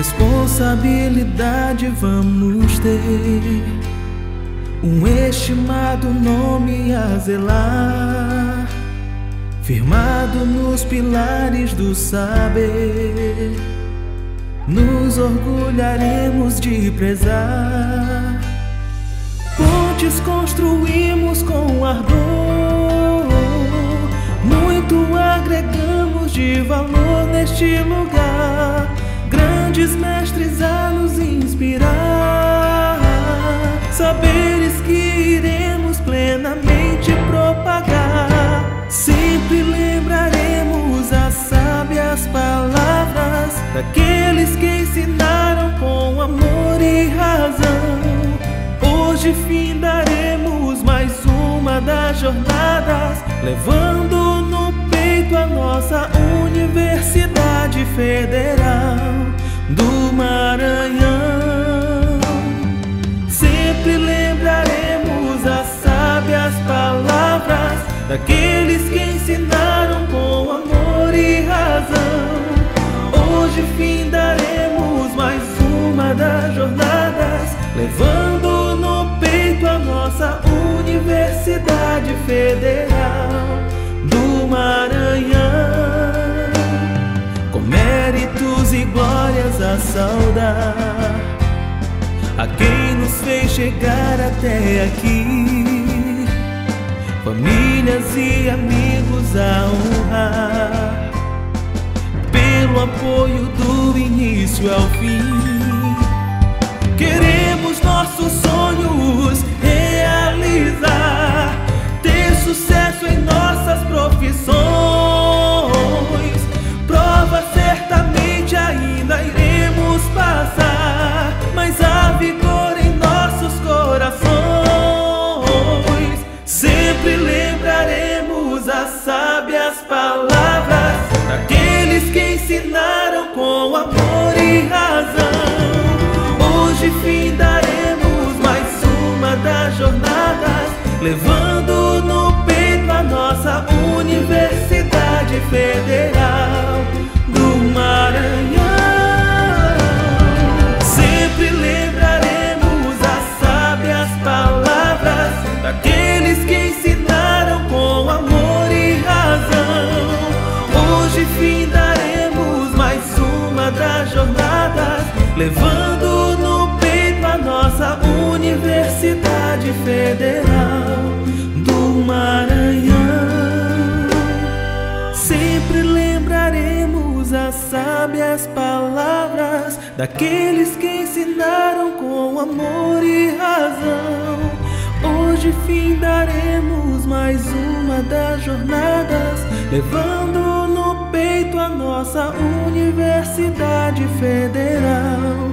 responsabilidade vamos ter. Um estimado nome a zelar, firmado nos pilares do saber. Nos orgulharemos de prezar. Pontes construímos com ardor, muito agregamos de valor neste lugar grandes mestres a nos inspirar, saberes que iremos plenamente propagar. Sempre lembraremos as sábias palavras daqueles que ensinaram com amor e razão. Hoje findaremos mais uma das jornadas, levando no peito a nossa Universidade Federal do Maranhão. Sempre lembraremos as sábias palavras daqueles que ensinaram com amor e razão. Hoje findaremos mais uma das jornadas, levando no peito a nossa Universidade Federal saudar. A quem nos fez chegar até aqui, famílias e amigos a honrar, pelo apoio do início ao fim. Levando no peito a nossa Universidade Federal. Maranhão. Sempre lembraremos as sábias palavras daqueles que ensinaram com amor e razão. Hoje findaremos mais uma das jornadas, levando no peito a nossa Universidade Federal do Maranhão. as sábias palavras daqueles que ensinaram com amor e razão. Hoje findaremos mais uma das jornadas, levando no peito a nossa Universidade Federal.